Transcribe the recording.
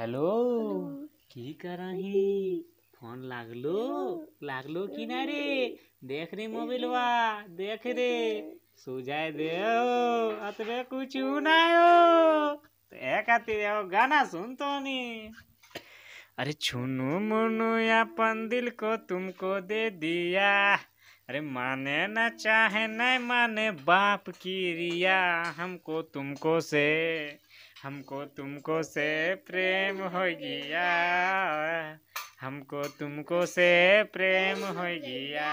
Hello की करही? Phone लागलो? लागलो कि ना रे? देख रे मोबाइलवा देख रे। सुजाय दे अतरे कुछ ना हो। तो ए खातिर एगो गाना सुनतो नी। अरे छुनु मुनु अपन दिल को तुमको दे दिया। अरे माने न चाहे न माने बाप की रिया हमको तुमको से। हमको तुमको से प्रेम हो गया। हमको तुमको से प्रेम हो गया।